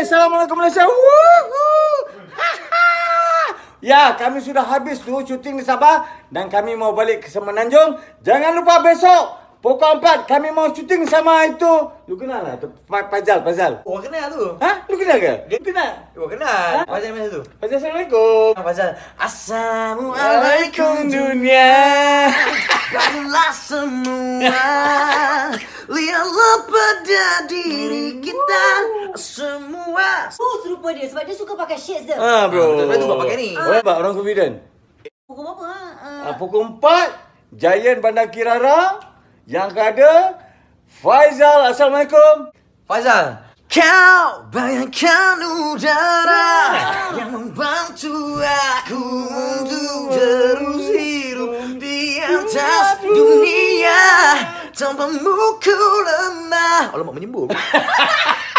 Assalamualaikum Malaysia. Woohoo. Ya, kami sudah habis tu syuting di Sabah dan kami mau balik ke Semenanjung. Jangan lupa besok pukul 4 kami mau syuting sama itu. Lu kenal lah tu Pa- Fazal, Fazal. Orang kenal tu. Ha? Lu kenal ke? Lu kenal? Orang kenal. Fazal mana tu? Fazal, Assalamualaikum. Fazal. Assalamualaikum Waalaikum dunia. Bangunlah semua Lihatlah pada diri kita Semua Oh, serupa dia sebab dia suka pakai shades dia. Ah, bro. Ah, betul, tu buat pakai ni. Orang apa? Orang confident. Pukul berapa? Ha? Uh, Ah, pukul 4 Giant Bandar Kirara yang ada Faizal Assalamualaikum Fazal Kau bayangkan udara Yang membantu aku untuk terus hidup Di atas dunia Tanpa ku lemah lemah menyembur